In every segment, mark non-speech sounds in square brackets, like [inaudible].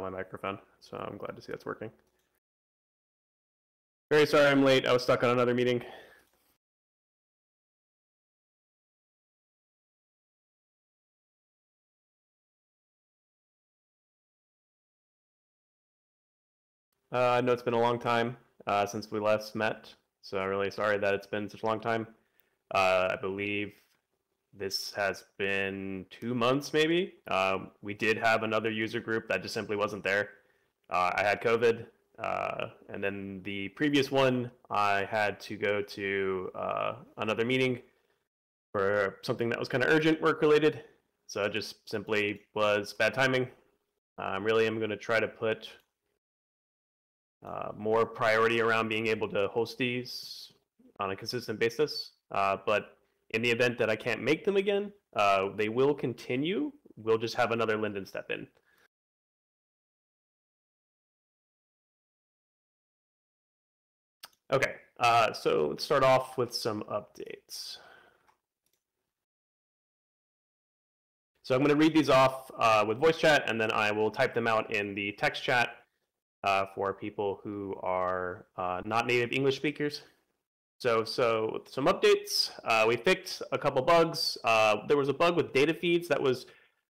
uh, my microphone. So I'm glad to see that's working. Very sorry I'm late. I was stuck on another meeting. Uh, I know it's been a long time uh, since we last met, so I'm really sorry that it's been such a long time. Uh, I believe this has been two months, maybe. Um, we did have another user group that just simply wasn't there. Uh, I had COVID, uh, and then the previous one, I had to go to uh, another meeting for something that was kind of urgent work related. So it just simply was bad timing. I um, really am going to try to put uh, more priority around being able to host these on a consistent basis. Uh, but in the event that I can't make them again, uh, they will continue. We'll just have another Linden step in. Okay, uh, so let's start off with some updates. So I'm going to read these off uh, with voice chat, and then I will type them out in the text chat uh, for people who are uh, not native English speakers. So, so some updates. Uh, we fixed a couple bugs. Uh, there was a bug with data feeds that was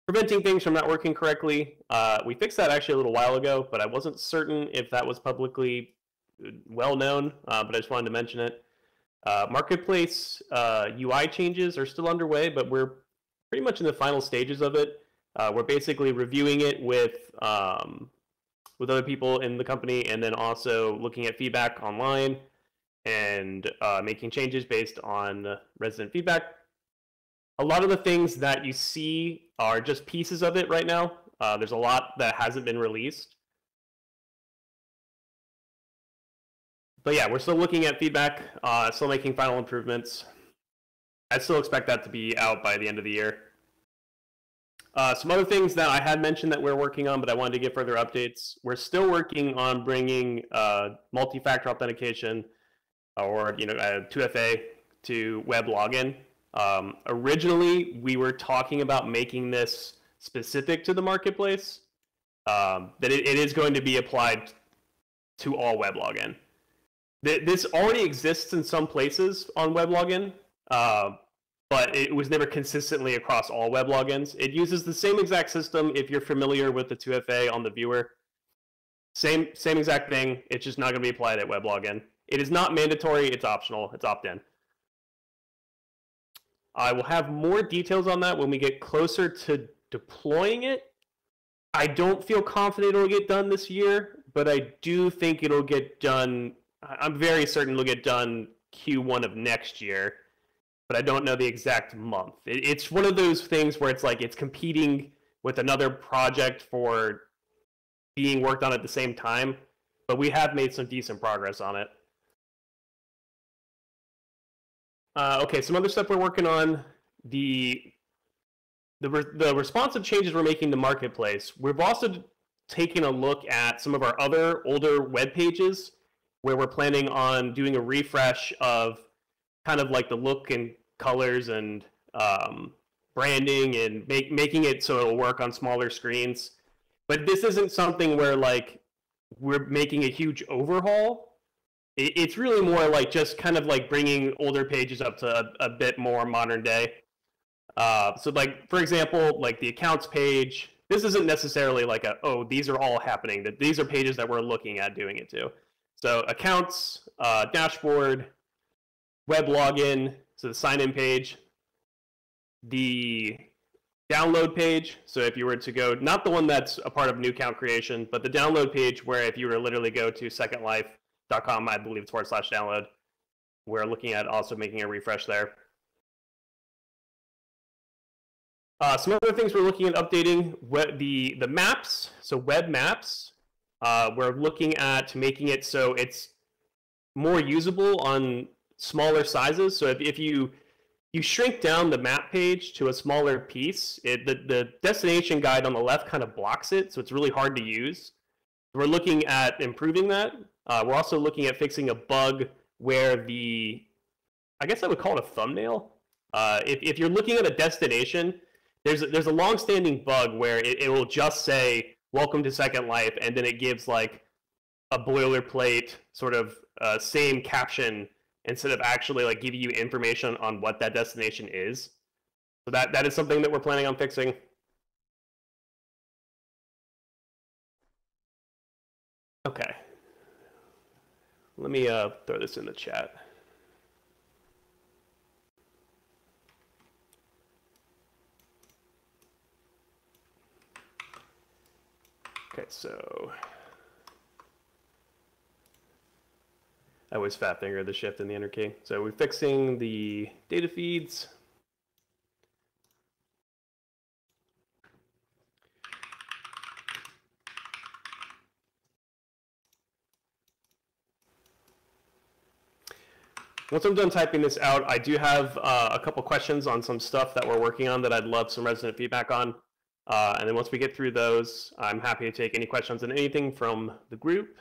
preventing things from not working correctly. Uh, we fixed that actually a little while ago, but I wasn't certain if that was publicly uh, well known, but I just wanted to mention it. Marketplace UI changes are still underway, but we're pretty much in the final stages of it. we're basically reviewing it with um, with other people in the company, and then also looking at feedback online and uh, making changes based on resident feedback. A lot of the things that you see are just pieces of it right now. Uh, there's a lot that hasn't been released. But yeah, we're still looking at feedback, uh, still making final improvements. I still expect that to be out by the end of the year. Uh, some other things that I had mentioned that we're working on, but I wanted to give further updates. We're still working on bringing uh, multi-factor authentication or you know uh, 2FA to web login. Um, originally, we were talking about making this specific to the marketplace. Um, that it, it is going to be applied to all web login. This already exists in some places on web login, uh, but it was never consistently across all web logins. It uses the same exact system if you're familiar with the 2FA on the viewer. Same same exact thing. It's just not going to be applied at web login. It is not mandatory. It's optional. It's opt-in. I will have more details on that when we get closer to deploying it. I don't feel confident it'll get done this year, but I do think it'll get done. I'm very certain it'll get done Q1 of next year but I don't know the exact month. It's one of those things where it's like it's competing with another project for being worked on at the same time, but we have made some decent progress on it. Uh, okay, some other stuff we're working on. The the, re the responsive changes we're making to Marketplace. We've also taken a look at some of our other older web pages where we're planning on doing a refresh of kind of like the look and colors and um, branding and make, making it so it'll work on smaller screens. But this isn't something where like we're making a huge overhaul. It, it's really more like just kind of like bringing older pages up to a, a bit more modern day. Uh, so like for example, like the accounts page. This isn't necessarily like a oh these are all happening. That these are pages that we're looking at doing it to. So accounts, uh, dashboard, web login, so the sign in page, the download page. So if you were to go, not the one that's a part of new account creation, but the download page where if you were to literally go to secondlife.com, I believe forward slash download, we're looking at also making a refresh there. Uh, some other things we're looking at updating the the maps. So web maps, uh, we're looking at making it so it's more usable on smaller sizes. So if, if you you shrink down the map page to a smaller piece, it, the, the destination guide on the left kind of blocks it, so it's really hard to use. We're looking at improving that. Uh, we're also looking at fixing a bug where the, I guess I would call it a thumbnail. Uh, if, if you're looking at a destination, there's a, there's a long-standing bug where it, it will just say welcome to Second Life, and then it gives like a boilerplate sort of uh, same caption instead of actually like giving you information on what that destination is. So that that is something that we're planning on fixing. Okay. Let me uh, throw this in the chat. Okay, so I always fat finger the shift in the enter key. So we're fixing the data feeds. Once I'm done typing this out, I do have uh, a couple questions on some stuff that we're working on that I'd love some resident feedback on. Uh, and then once we get through those, I'm happy to take any questions on anything from the group.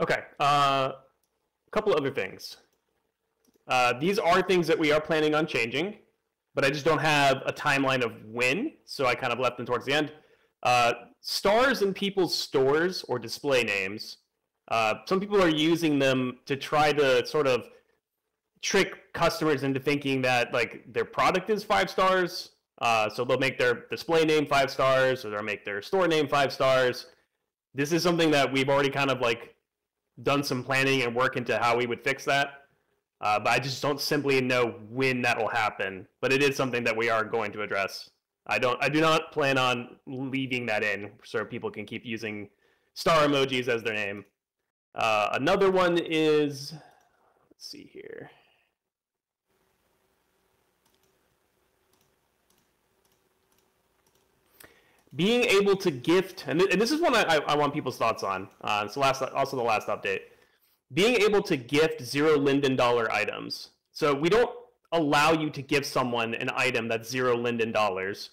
Okay, uh, a couple other things. Uh, these are things that we are planning on changing, but I just don't have a timeline of when, so I kind of left them towards the end. Uh, stars in people's stores or display names. Uh, some people are using them to try to sort of trick customers into thinking that like their product is five stars. Uh, so they'll make their display name five stars, or they'll make their store name five stars. This is something that we've already kind of like done some planning and work into how we would fix that. Uh, but I just don't simply know when that will happen. But it is something that we are going to address. I don't. I do not plan on leaving that in so people can keep using star emojis as their name. Uh, another one is. Let's see here. Being able to gift, and, and this is one I, I want people's thoughts on. Uh, it's the last, also the last update. Being able to gift zero Linden dollar items. So we don't allow you to give someone an item that's zero Linden dollars.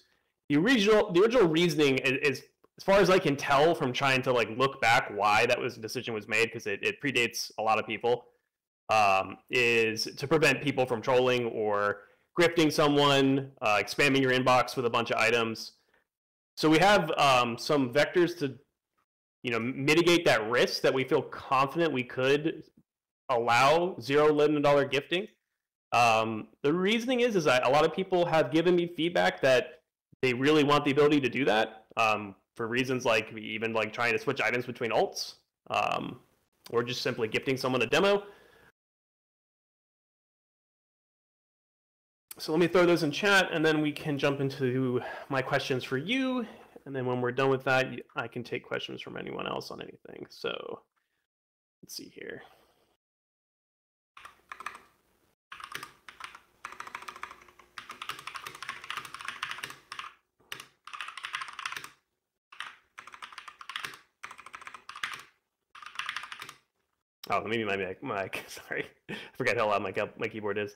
The original, the original reasoning is, is, as far as I can tell from trying to like look back why that was decision was made because it, it predates a lot of people, um, is to prevent people from trolling or grifting someone, uh, spamming your inbox with a bunch of items. So we have um, some vectors to, you know, mitigate that risk that we feel confident we could allow zero Linden dollar gifting. Um, the reasoning is is that a lot of people have given me feedback that they really want the ability to do that um, for reasons like even like trying to switch items between alts um, or just simply gifting someone a demo. So let me throw those in chat and then we can jump into my questions for you. And then when we're done with that, I can take questions from anyone else on anything. So let's see here. Oh, maybe my mic. [laughs] Sorry, I forgot how loud my my keyboard is.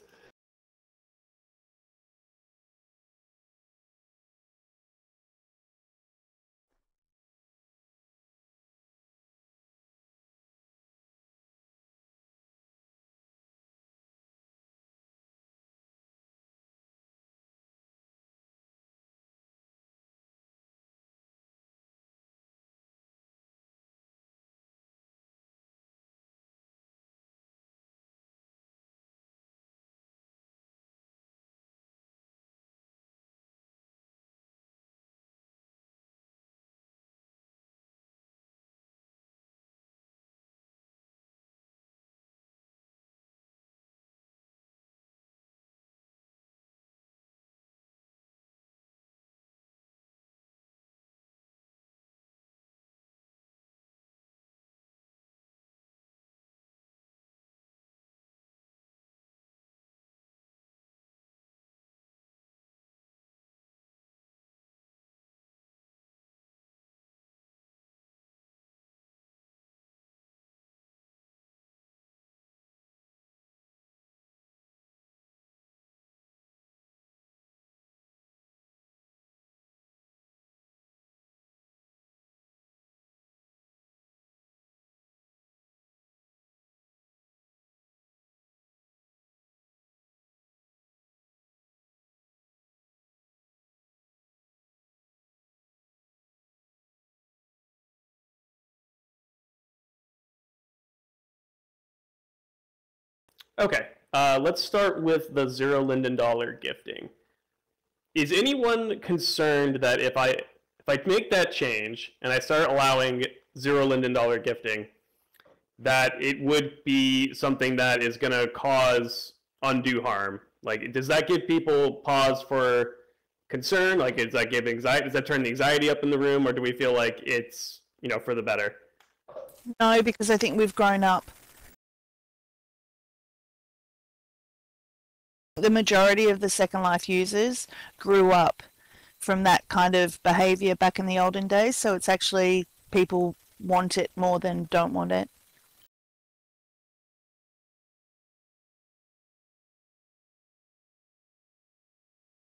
Okay, uh, let's start with the zero Linden dollar gifting. Is anyone concerned that if I if I make that change and I start allowing zero Linden dollar gifting, that it would be something that is going to cause undue harm? Like, does that give people pause for concern? Like, does that give anxiety? Does that turn the anxiety up in the room, or do we feel like it's you know for the better? No, because I think we've grown up the majority of the Second Life users grew up from that kind of behavior back in the olden days. So it's actually people want it more than don't want it.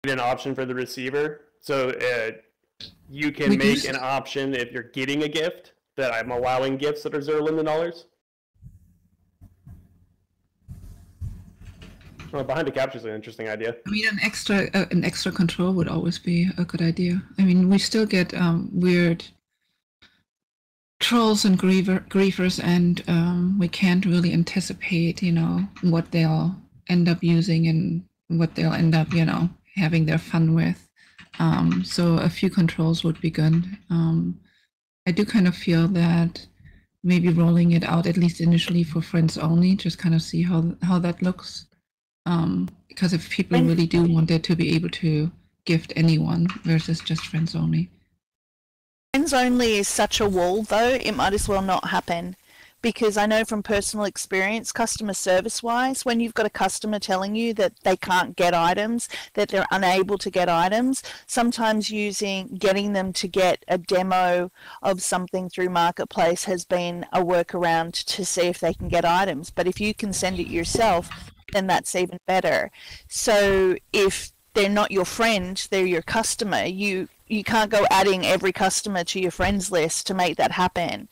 An option for the receiver, so uh, you can we make an option if you're getting a gift that I'm allowing gifts that are zero Linden dollars. Well, behind the captcha is an interesting idea. I mean, an extra uh, an extra control would always be a good idea. I mean, we still get um, weird trolls and griever, griefers, and um, we can't really anticipate, you know, what they'll end up using and what they'll end up, you know, having their fun with. Um, so a few controls would be good. Um, I do kind of feel that maybe rolling it out at least initially for friends only, just kind of see how how that looks. Um, because if people And- really do want it to be able to gift anyone versus just friends only. Friends only is such a wall, though, it might as well not happen. Because I know from personal experience, customer service wise, when you've got a customer telling you that they can't get items, that they're unable to get items, sometimes using getting them to get a demo of something through Marketplace has been a workaround to see if they can get items. But if you can send it yourself, then that's even better. So if they're not your friend, they're your customer, you you can't go adding every customer to your friends list to make that happen.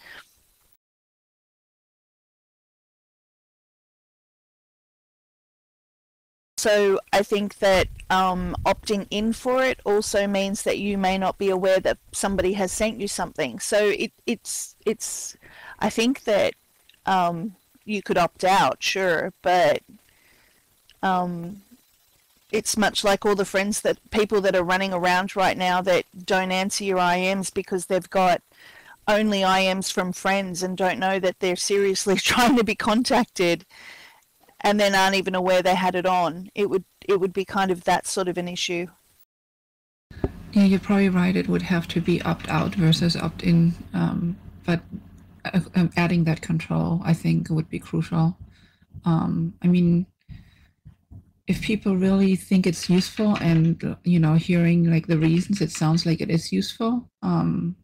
So I think that um, opting in for it also means that you may not be aware that somebody has sent you something. So it, it's it's I think that um, you could opt out, sure, but um, it's much like all the friends that people that are running around right now that don't answer your IMs because they've got only IMs from friends and don't know that they're seriously [laughs] trying to be contacted and then aren't even aware they had it on. It would it would be kind of that sort of an issue. Yeah, you're probably right. It would have to be opt out versus opt in. Um, but uh, um, adding that control, I think, would be crucial. Um, I mean, if people really think it's useful and, you know, hearing like the reasons, it sounds like it is useful, um,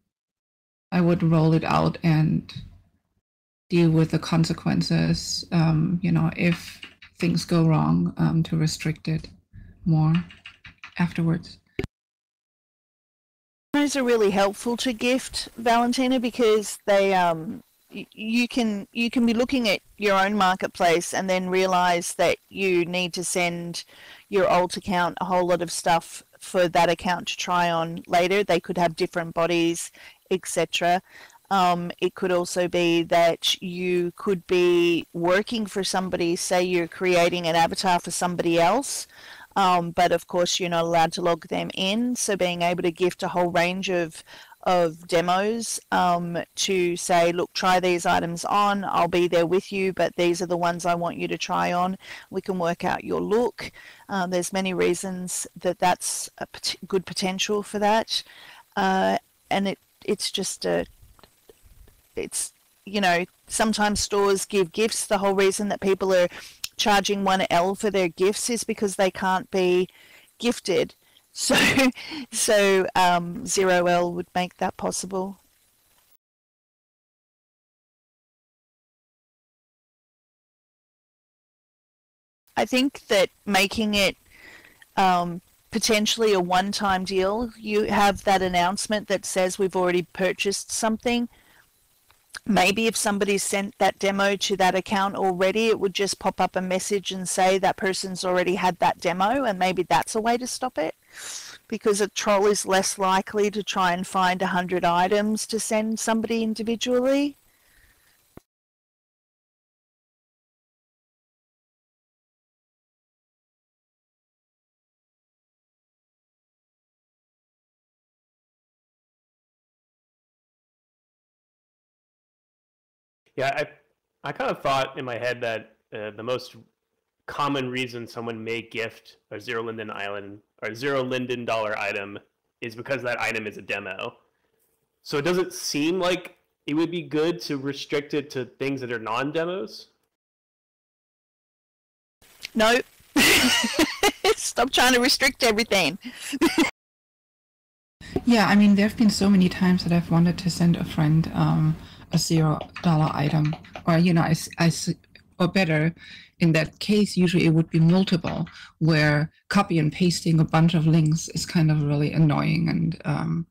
I would roll it out and deal with the consequences, um, you know, if things go wrong, um, to restrict it more afterwards. Those are really helpful to gift Valentina because they um you can you can be looking at your own marketplace and then realize that you need to send your alt account a whole lot of stuff for that account to try on later. They could have different bodies, etc. Um, it could also be that you could be working for somebody, say you're creating an avatar for somebody else, um, but of course you're not allowed to log them in. So being able to gift a whole range of of demos um, to say, look, try these items on. I'll be there with you, but these are the ones I want you to try on. We can work out your look. Uh, there's many reasons that that's a good potential for that, uh, and it it's just a it's you know sometimes stores give gifts. The whole reason that people are charging one L for their gifts is because they can't be gifted. So, [laughs] so um, zero L would make that possible. I think that making it um, potentially a one-time deal, you have that announcement that says we've already purchased something. Maybe if somebody sent that demo to that account already, it would just pop up a message and say that person's already had that demo, and maybe that's a way to stop it. Because a troll is less likely to try and find 100 items to send somebody individually. Yeah, I I kind of thought in my head that uh, the most common reason someone may gift a zero Linden Island or zero Linden dollar item is because that item is a demo. So it doesn't seem like it would be good to restrict it to things that are non-demos. No. [laughs] Stop trying to restrict everything. Yeah, I mean, there have been so many times that I've wanted to send a friend um, a zero dollar item, or you know, I, I or better, in that case, usually it would be multiple, where copy and pasting a bunch of links is kind of really annoying, and um,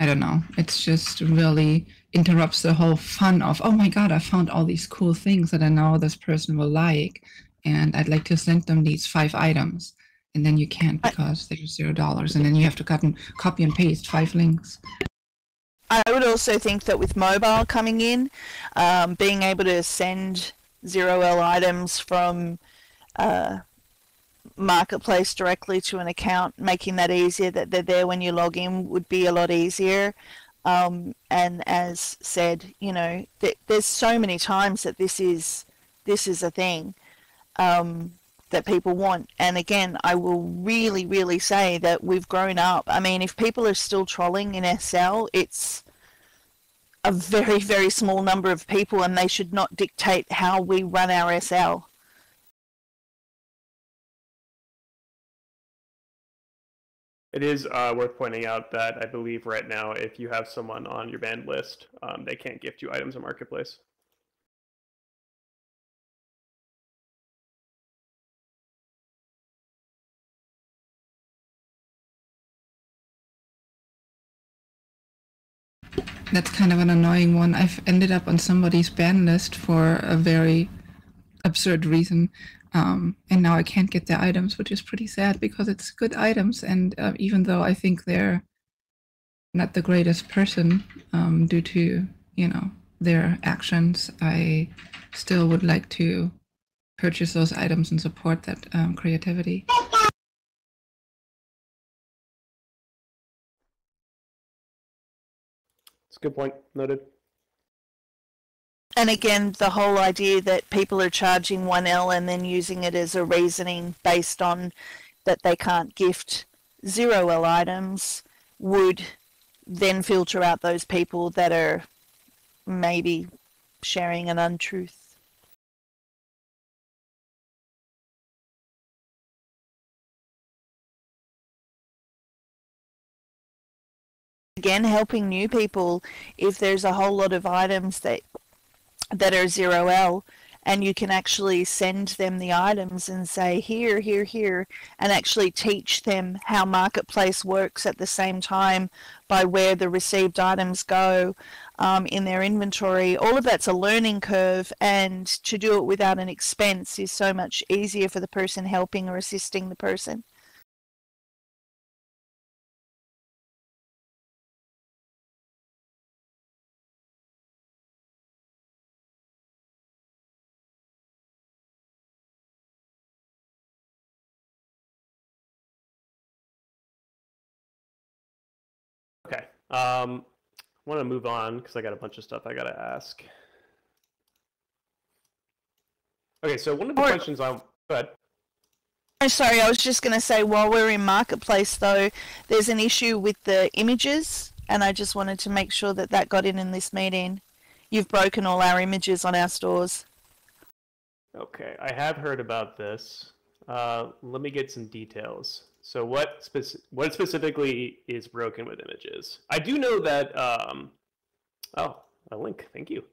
I don't know, it's just really interrupts the whole fun of, oh my god, I found all these cool things that I know this person will like, and I'd like to send them these five items. And then you can't because they're zero dollars, and then you have to cut and copy and paste five links. I would also think that with mobile coming in, um, being able to send zero L items from uh, marketplace directly to an account, making that easier, that they're there when you log in, would be a lot easier. Um, and as said, you know, th- there's so many times that this is this is a thing um, that people want. And again, I will really, really say that we've grown up. I mean, if people are still trolling in SL, it's a very, very small number of people, and they should not dictate how we run our SL. It is uh, worth pointing out that I believe right now, if you have someone on your banned list, um, they can't gift you items in Marketplace. That's kind of an annoying one. I've ended up on somebody's ban list for a very absurd reason. Um, and now I can't get their items, which is pretty sad because it's good items. And uh, even though I think they're not the greatest person um, due to, you know, their actions, I still would like to purchase those items and support that um, creativity. Good point. Noted. And again, the whole idea that people are charging 1L and then using it as a reasoning based on that they can't gift 0L items would then filter out those people that are maybe sharing an untruth. Again, helping new people if there's a whole lot of items that that are zero L and you can actually send them the items and say here here here and actually teach them how marketplace works at the same time by where the received items go um, in their inventory. All of that's a learning curve and to do it without an expense is so much easier for the person helping or assisting the person Um, I want to move on because I got a bunch of stuff I got to ask. Okay, so one of the Or- questions I but Oh, sorry, I was just going to say while we're in Marketplace, though, there's an issue with the images, and I just wanted to make sure that that got in in this meeting. You've broken all our images on our stores. okay, I have heard about this. Uh, let me get some details. So what speci- what specifically is broken with images? I do know that. Um, oh, a link. Thank you.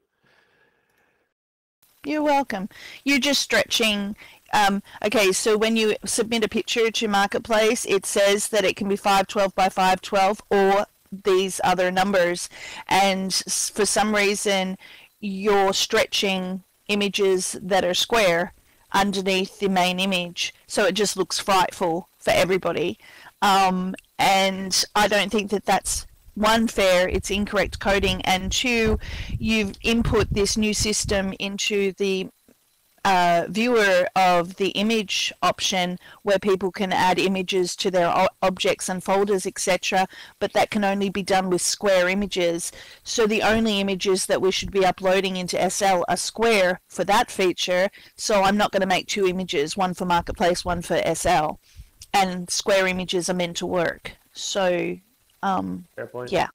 You're welcome. You're just stretching. Um, okay, so when you submit a picture to Marketplace, it says that it can be 512 by 512 or these other numbers. And for some reason, you're stretching images that are square underneath the main image. So it just looks frightful for everybody. Um, and I don't think that that's one fair it's incorrect coding and two you've input this new system into the uh, viewer of the image option where people can add images to their objects and folders etc but that can only be done with square images so the only images that we should be uploading into SL are square for that feature so I'm not going to make two images one for marketplace one for SL and square images are meant to work so um, Fair point. Yeah.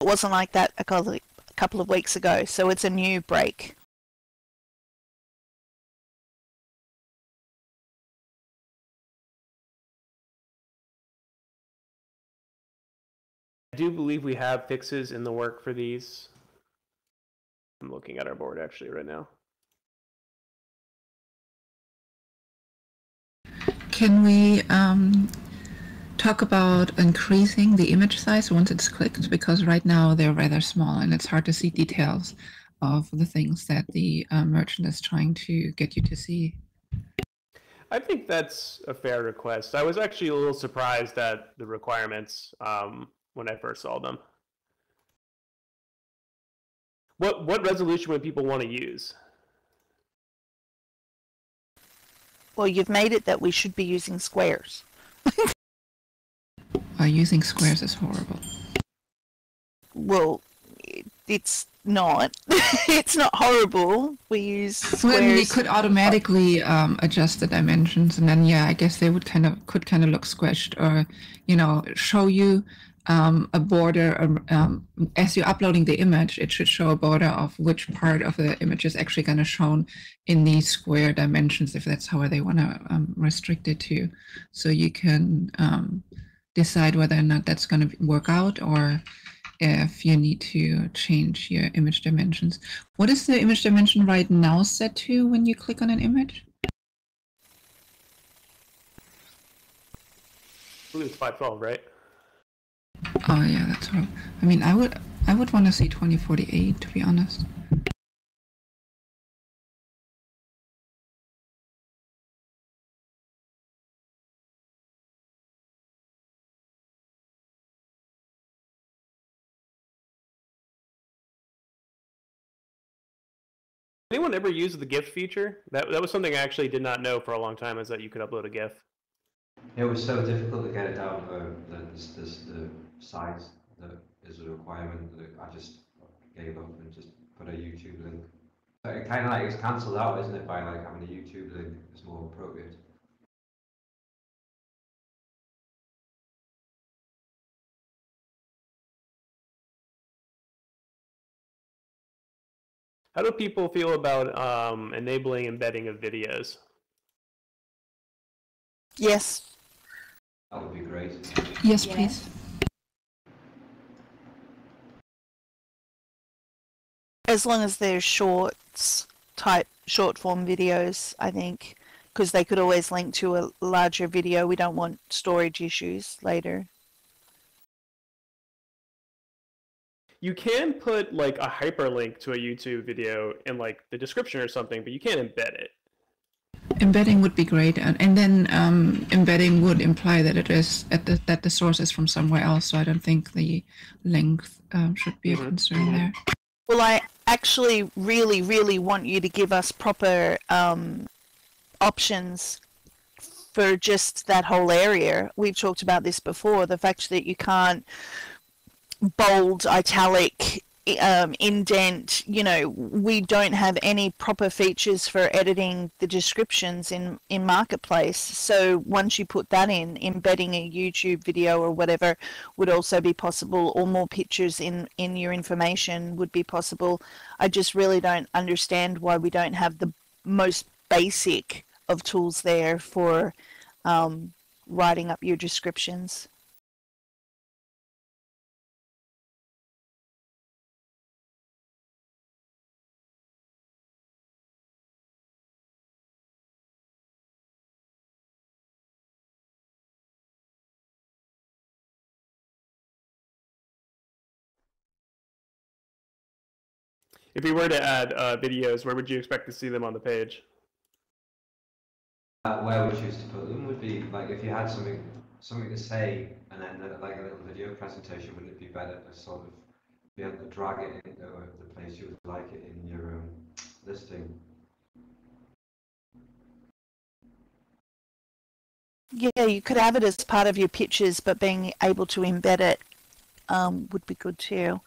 It wasn't like that a couple a couple of weeks ago, so it's a new break. I do believe we have fixes in the work for these. I'm looking at our board actually right now. Can we um, talk about increasing the image size once it's clicked? Because right now they're rather small and it's hard to see details of the things that the uh, merchant is trying to get you to see. I think that's a fair request. I was actually a little surprised at the requirements um, when I first saw them. What what resolution would people want to use? Well, you've made it that we should be using squares. [laughs] Uh, using squares is horrible. Well, it- it's not. [laughs] it's not horrible. We use squares. Well, I mean, they could automatically um, adjust the dimensions, and then yeah, I guess they would kind of could kind of look squished, or you know, show you um, a border um, um, as you're uploading the image. It should show a border of which part of the image is actually going to shown in these square dimensions, if that's how they want to um, restrict it to, so you can um, decide whether or not that's going to work out or if you need to change your image dimensions. What is the image dimension right now set to when you click on an image? I believe it's 512, right? Oh yeah, that's what I mean. I would I would want to see 2048 to be honest. Anyone ever use the GIF feature? That that was something I actually did not know for a long time. Is that you could upload a GIF? It was so difficult to get it down to the, this, this, the size that is a requirement that I just gave up and just put a YouTube link. So it kind of like it's cancelled out, isn't it, by like having a YouTube link It's more appropriate. How do people feel about um, enabling embedding of videos? Yes. That would be great. Yes, Yeah. please. As long as they're shorts type short form videos, I think, because they could always link to a larger video. We don't want storage issues later. You can put like a hyperlink to a YouTube video in like the description or something, but you can't embed it. Embedding would be great, and, and then um, embedding would imply that it is at the, that the source is from somewhere else. So I don't think the length um, should be a Mhm, concern there. Well, I actually really, really want you to give us proper um, options for just that whole area. We've talked about this before the fact that you can't bold, italic, um, indent. You know, we don't have any proper features for editing the descriptions in, in Marketplace. So once you put that in, embedding a YouTube video or whatever would also be possible, or more pictures in, in your information would be possible. I just really don't understand why we don't have the most basic of tools there for um, writing up your descriptions. If you were to add uh, videos, where would you expect to see them on the page? Uh, where we choose to put them would be like if you had something something to say and then uh, like a little video presentation, wouldn't it be better to sort of be able to drag it into the place you would like it in your um, listing? Yeah, you could have it as part of your pictures, but being able to embed it um, would be good too.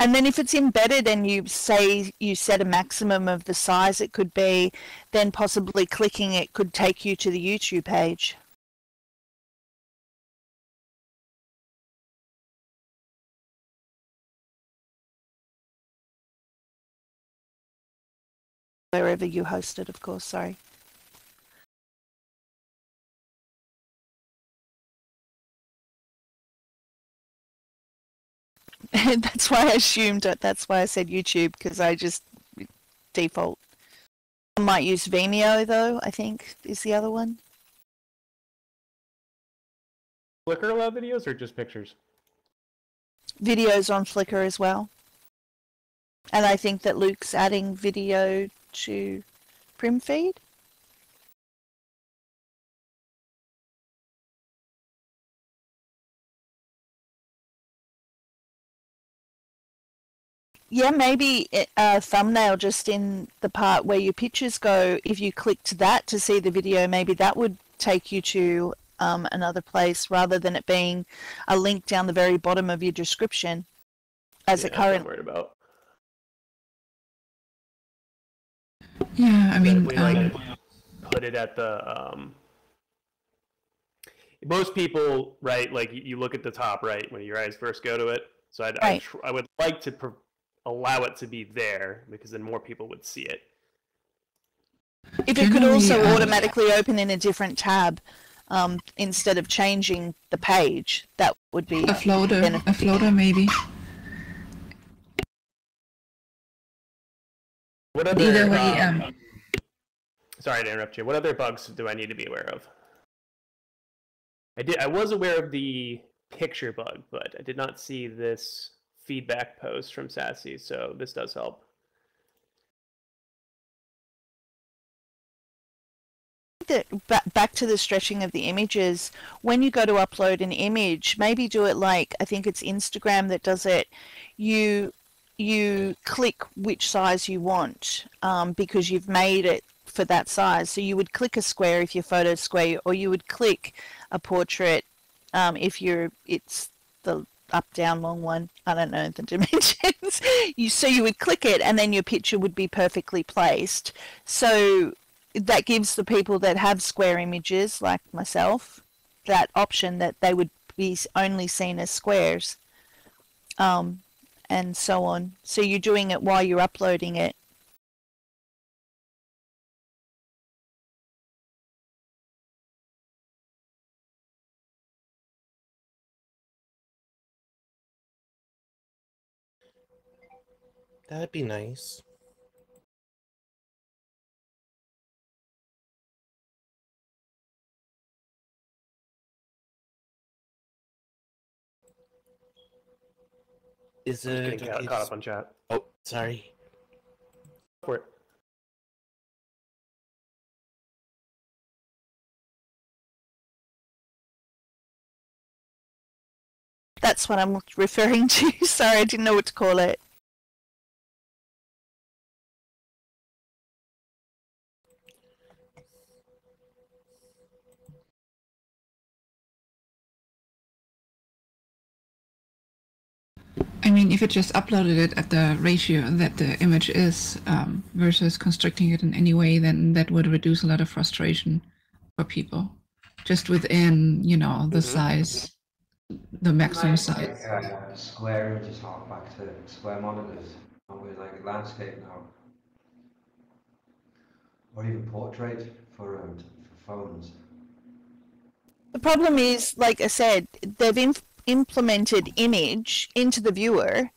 And then if it's embedded and you say you set a maximum of the size it could be, then possibly clicking it could take you to the YouTube page. Wherever you host it, of course, sorry. [laughs] that's why I assumed it. That's why I said YouTube because I just default. I might use Vimeo though. I think is the other one. Flickr allow videos or just pictures? Videos on Flickr as well. And I think that Luke's adding video to Primfeed. Yeah, maybe a thumbnail just in the part where your pictures go. If you clicked that to see the video, maybe that would take you to um, another place rather than it being a link down the very bottom of your description as Yeah, a that's what I'm current. worried about. Yeah, I mean, we like um, put it at the um most people right like you- you look at the top right when your eyes first go to it so I'd, I, Right. tr- I would like to pr- allow it to be there because then more people would see it If it could also um, automatically open in a different tab um, instead of changing the page, that would be a floater, benefit. a floater maybe. what other Either way, um, um, sorry to interrupt you what other bugs do i need to be aware of i did i was aware of the picture bug but i did not see this feedback post from sassy so this does help. That back to the stretching of the images when you go to upload an image maybe do it like i think it's instagram that does it you you click which size you want um, because you've made it for that size. So you would click a square if your photo is square or you would click a portrait um, if you're it's the up down long one. I don't know the [laughs] dimensions. You so you would click it and then your picture would be perfectly placed. So that gives the people that have square images like myself that option that they would be only seen as squares um, and so on. So you're doing it while you're uploading it That'd be nice. Is Just it getting ca- caught up on chat Oh, sorry. for it that's what i'm referring to [laughs] sorry i didn't know what to call it I mean, if it just uploaded it at the ratio that the image is um, versus constricting it in any way, then that would reduce a lot of frustration for people. Just within, you know, the Mhm. size, the maximum Like, size. uh, square images hark back to square monitors, aren't we? Like landscape now. Or even portrait for, um, for phones. The problem is, like I said, they've inf- implemented image into the viewer,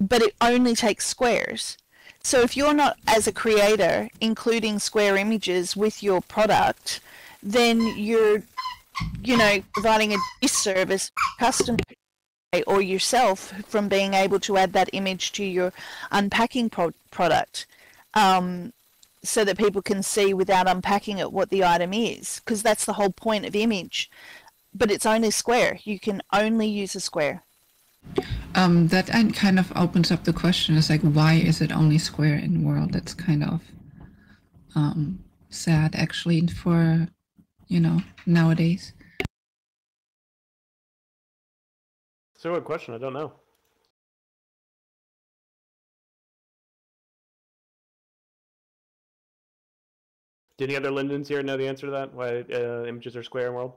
but it only takes squares. So if you're not, as a creator, including square images with your product, then you're, you know, providing a disservice custom or yourself from being able to add that image to your unpacking pro- product. Um, so that people can see without unpacking it what the item is because that's the whole point of image but it's only square you can only use a square Um, that kind of opens up the question: is like, why is it only square in world? That's kind of um, sad, actually, for you know nowadays. so what question i don't know Do any other Lindens here know the answer to that? Why uh, images are square in world?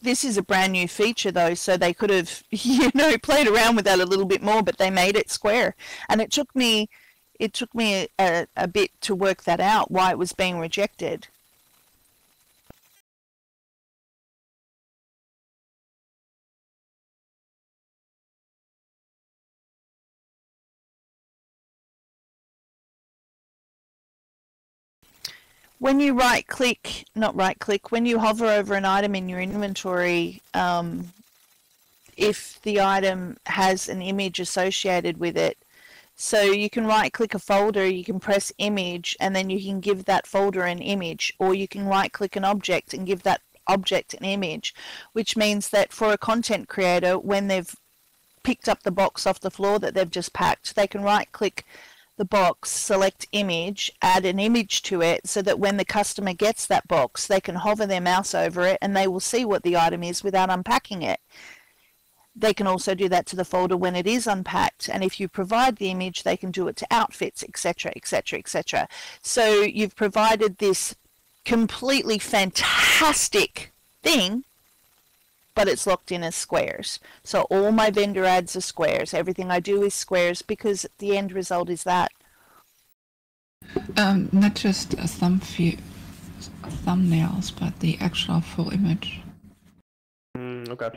This is a brand new feature though so they could have [laughs] you know played around with that a little bit more but they made it square. And it took me it took me a, a, bit to work that out why it was being rejected when you right click, not right click, when you hover over an item in your inventory, um, if the item has an image associated with it, So you can right click a folder, you can press image, and then you can give that folder an image, or you can right click an object and give that object an image, which means that for a content creator, when they've picked up the box off the floor that they've just packed, they can right click the box, select image, add an image to it so that when the customer gets that box, they can hover their mouse over it and they will see what the item is without unpacking it. They can also do that to the folder when it is unpacked, and if you provide the image, they can do it to outfits, etc., etc., etc. So you've provided this completely fantastic thing, but it's locked in as squares. So all my vendor ads are squares. Everything I do is squares because the end result is that. Um, not just a thumb fe- thumbnails, but the actual full image. Mm, okay.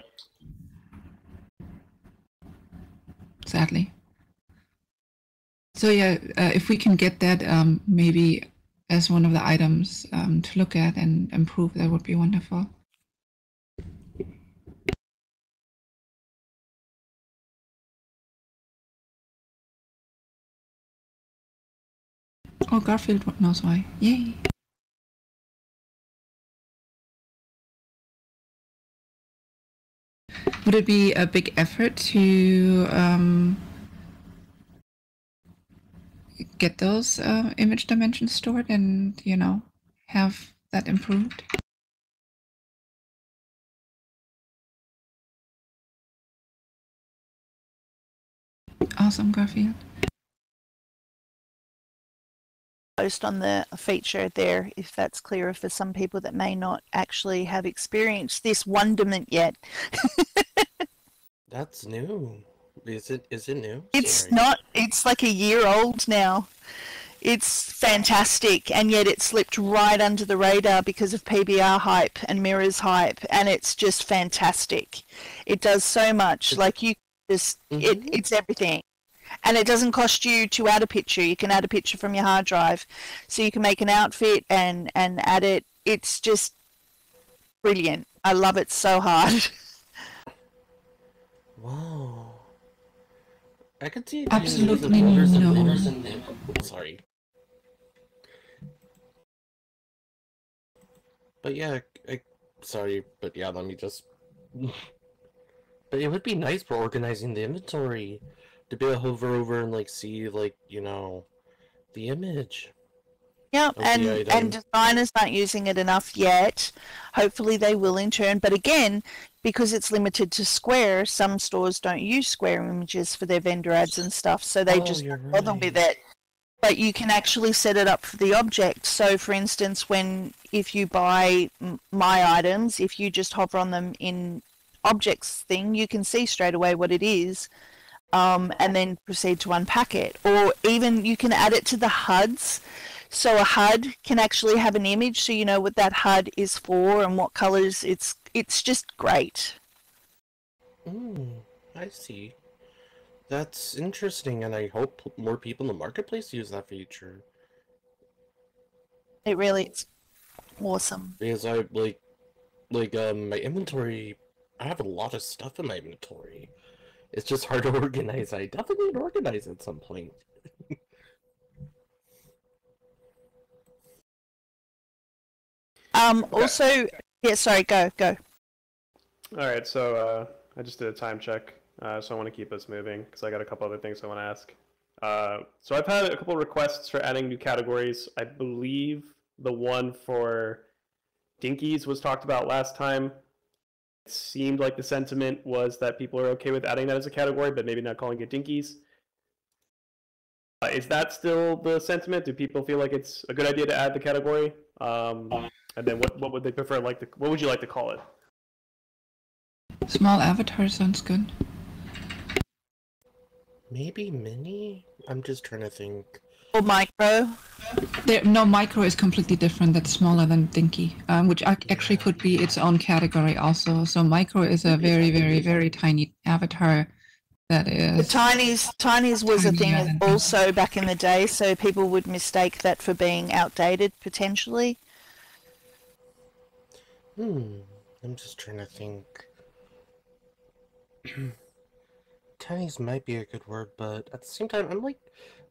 Sadly. So yeah, uh, if we can get that um, maybe as one of the items um, to look at and improve, that would be wonderful. Oh, Garfield knows why. Yay! Would it be a big effort to um, get those uh, image dimensions stored and, you know, have that improved? Awesome, Garfield. Post on the feature there if that's clearer for some people that may not actually have experienced this wonderment yet. [laughs] That's new. Is it? Is it new? It's Sorry. not, it's like a year old now. It's fantastic, and yet it slipped right under the radar because of PBR hype and Mirror's hype, and it's just fantastic. It does so much. Like you just, it, Mhm. it's everything. And it doesn't cost you to add a picture. You can add a picture from your hard drive. So you can make an outfit and, and add it. It's just brilliant. I love it so hard. [laughs] Wow. I could see Absolutely being used as a no. bonus in oh, Sorry. But yeah, I, sorry, but yeah, let me just. [laughs] but it would be nice for organizing the inventory to be able to hover over and like see like you know the image. Yeah, and and designers aren't using it enough yet. Hopefully they will in turn. But again, because it's limited to Square, some stores don't use Square images for their vendor ads and stuff, so they Oh, just you're bother with right. it. But you can actually set it up for the object. So, for instance, when if you buy m- my items, if you just hover on them in objects thing, you can see straight away what it is, um, and then proceed to unpack it. Or even you can add it to the HUDs. So a HUD can actually have an image, so you know what that HUD is for and what colors. It's it's just great. Mm, I see. That's interesting, and I hope more people in the marketplace use that feature. It really is awesome. Because I like, like um, my inventory. I have a lot of stuff in my inventory. It's just hard to organize. I definitely need to organize at some point. [laughs] Um, also, yeah, sorry, go go. All right, so uh, I just did a time check, uh, so I want to keep us moving because I got a couple other things I want to ask. Uh, so I've had a couple requests for adding new categories. I believe the one for dinkies was talked about last time. It seemed like the sentiment was that people are okay with adding that as a category, but maybe not calling it dinkies. Uh, is that still the sentiment? Do people feel like it's a good idea to add the category? Um, and then what, what would they prefer? Like, to, what would you like to call it? Small avatar sounds good. Maybe mini? I'm just trying to think. Or micro. There, no, micro is completely different. That's smaller than Dinky, um, which actually could be its own category also. So micro is a very, very, very tiny avatar That is The is. tinies, tinies was a thing Tinier than- also back in the day, so people would mistake that for being outdated potentially. Hmm. I'm just trying to think. [clears throat] Chinese might be a good word, but at the same time, I'm like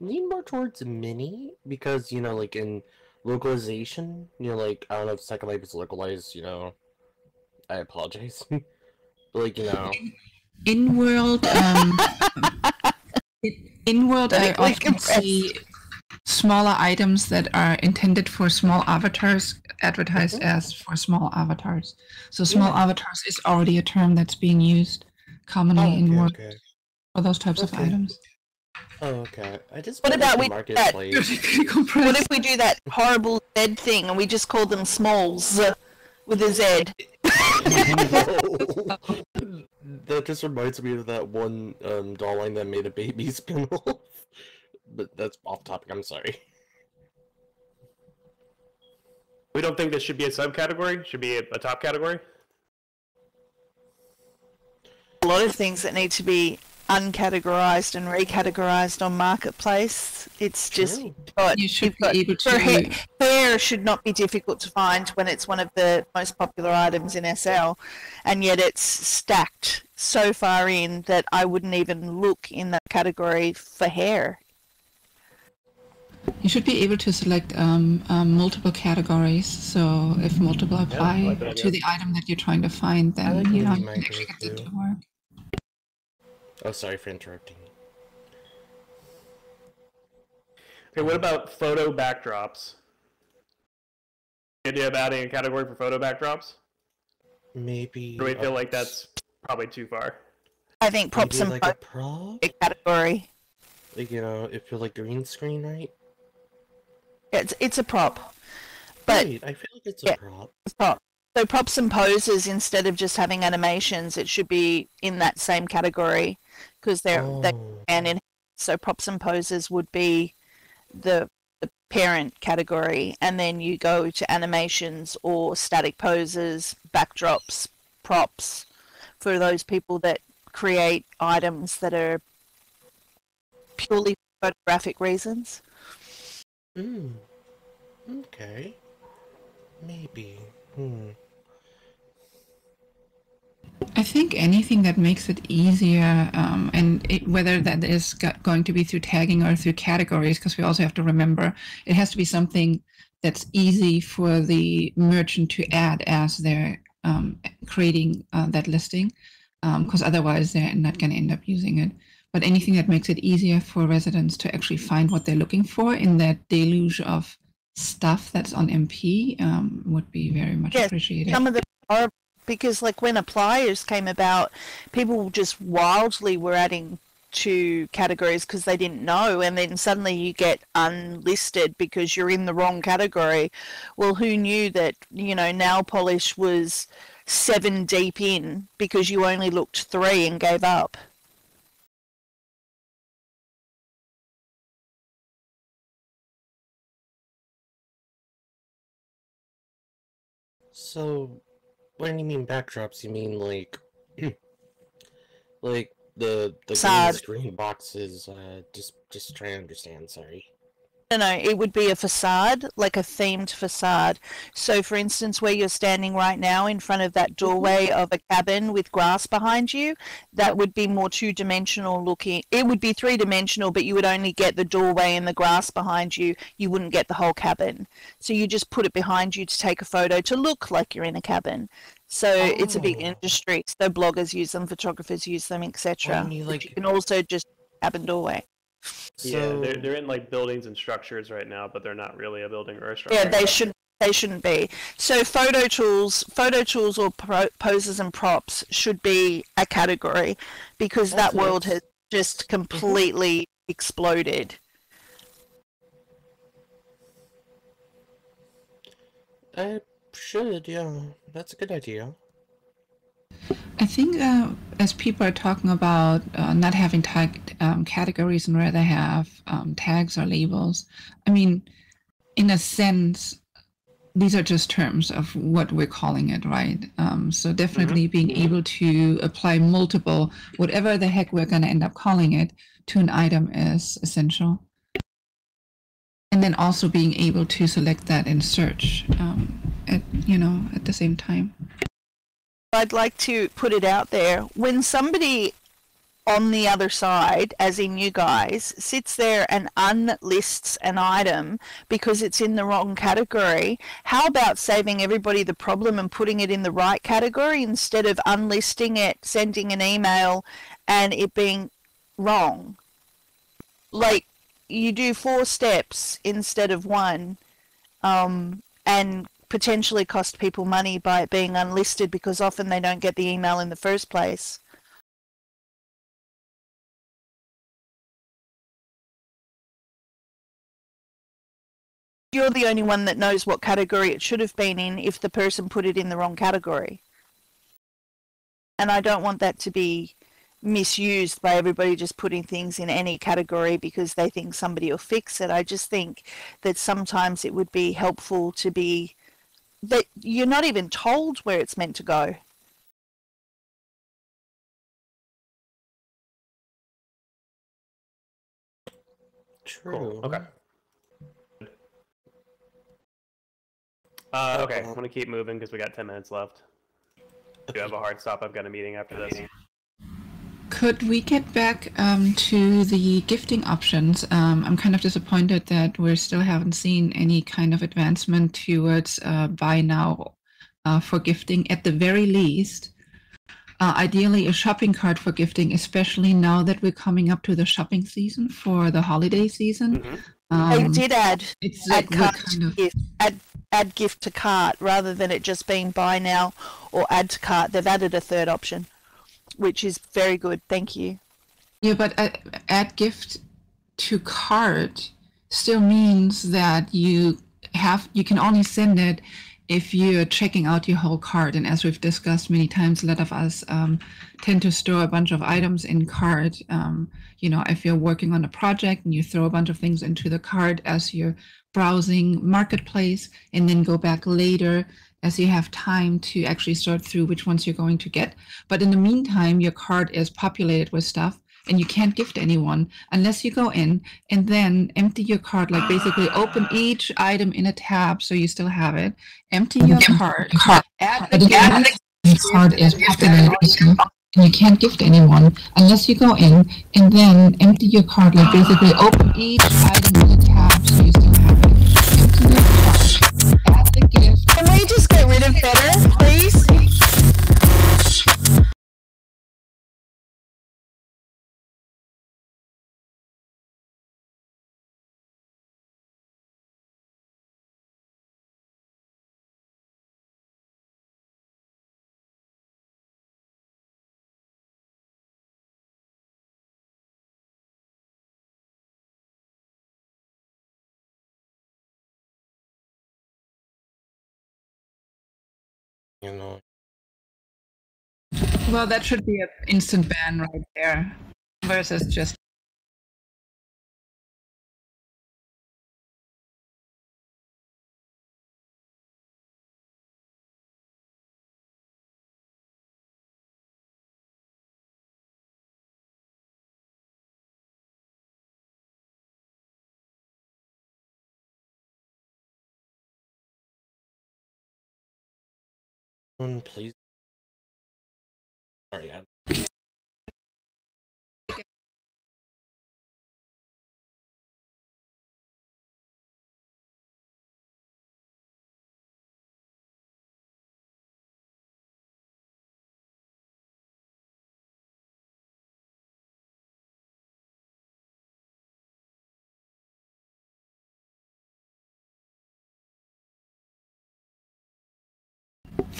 lean more towards mini because you know, like in localization, you know, like I don't know if Second Life is localized. You know, I apologize, [laughs] but like you know, In world, um, [laughs] in world, I Politically often see smaller items that are intended for small avatars advertised as for small avatars. So small avatars is already a term that's being used commonly oh, in okay, world okay. for those types of items. Oh, okay. I just What about the we- marketplace. [laughs] What if we do that horrible Z thing and we just call them smalls with a Z? No. [laughs] that just reminds me of that one um, doll line that made a baby [laughs] spin-off. but that's off topic. I'm sorry. We don't think this should be a subcategory. Should be a, a top category. A lot of things that need to be uncategorized and recategorized on marketplace. It's just True. you've got, You should got be able for hair, to. hair should not be difficult to find when it's one of the most popular items in SL, and yet it's stacked so far in that I wouldn't even look in that category for hair. You should be able to select um, um, multiple categories. So if multiple apply like that to idea. the item that you're trying to find, then you know you can actually get it to work. Oh, sorry for interrupting. Okay, what about photo backdrops? Idea of adding a category for photo backdrops? Maybe. Or do we feel like that's probably too far? I think props maybe and like a prop. are a category. Like you know, if you're like green screen, right? It's it's a prop, but right. I feel like it's a yeah. prop. it's prop. So props and poses instead of just having animations, it should be in that same category because they're they Oh, and in so props and poses would be the the parent category and then you go to animations or static poses backdrops props for those people that create items that are purely photographic reasons Hmm. Okay. Maybe. I think anything that makes it easier, um, and it, whether that is going to be through tagging or through categories, because we also have to remember it has to be something that's easy for the merchant to add as they're um, creating uh, that listing, because otherwise they're not going to end up using it. But anything that makes it easier for residents to actually find what they're looking for in that deluge of stuff that's on MP um, would be very much Yes, appreciated. some of the are because like when appliers came about people just wildly were adding to categories because they didn't know and then suddenly you get unlisted because you're in the wrong category well who knew that you know nail polish was seven deep in because you only looked three and gave up So, when you mean backdrops, you mean like, [clears throat] like the the green screen boxes? Uh, just just trying to understand. Sorry. No, no, it would be a facade, like a themed facade. So, for instance, where you're standing right now in front of that doorway mm-hmm. of a cabin with grass behind you, that would be more two dimensional looking. It would be three dimensional, but you would only get the doorway and the grass behind you. You wouldn't get the whole cabin. So, you just put it behind you to take a photo to look like you're in a cabin. So, it's a big Oh. industry. So, bloggers use them, photographers use them, etc. you like- you can also just cabin doorway. Yeah, they're, they're in like buildings and structures right now, but they're not really a building or a structure. Yeah, they should they shouldn't be. So photo tools, photo tools or pro- poses and props should be a category because that Also, world has just mm-hmm. completely exploded. I should. Yeah, that's a good idea. I think uh, as people are talking about uh, not having tag um, categories and rather have um, tags or labels, I mean, in a sense, these are just terms of what we're calling it, right? Um, so definitely being able to apply multiple, whatever the heck we're going to end up calling it, to an item is essential. And then also being able to select that in search, um, at you know, at the same time. I'd like to put it out there when somebody on the other side, as in you guys, sits there and unlists an item because it's in the wrong category, how about saving everybody the problem and putting it in the right category instead of unlisting it, sending an email, and it being wrong? Like, you do four steps instead of one, um, and potentially cost people money by it being unlisted because often they don't get the email in the first place. You're the only one that knows what category it should have been in if the person put it in the wrong category. And I don't want that to be misused by everybody just putting things in any category because they think somebody will fix it. I just think that sometimes it would be helpful to be that you're not even told where it's meant to go. True. Cool. Okay. Uh, okay, I'm gonna keep moving because we got ten minutes left. Do you have a hard stop. I've got a meeting after this. Could we get back um, to the gifting options? Um, I'm kind of disappointed that we still haven't seen any kind of advancement towards uh, buy now uh, for gifting at the very least. Uh, ideally, a shopping cart for gifting, especially now that we're coming up to the shopping season for the holiday season. Mhm. they Um, did add it's add like cart kind of gift, add add gift to cart rather than it just being buy now or add to cart. They've added a third option, which is very good. Thank you. Yeah, but add gift to cart still means that you have you can only send it if you're checking out your whole cart. And as we've discussed many times, a lot of us um, tend to store a bunch of items in cart. Um, you know, if you're working on a project and you throw a bunch of things into the cart as you're browsing marketplace, and then go back later as you have time to actually sort through which ones you're going to get. But in the meantime, your card is populated with stuff and you can't gift anyone unless you go in and then empty your card, like basically open each item in a tab so you still have it empty your card. add the gift your cart is populated and you can't gift anyone unless you go in and then empty your card, like basically open each item just get rid of better, please? You know. well that should be an instant ban right there versus just Mm, please. Sorry, I...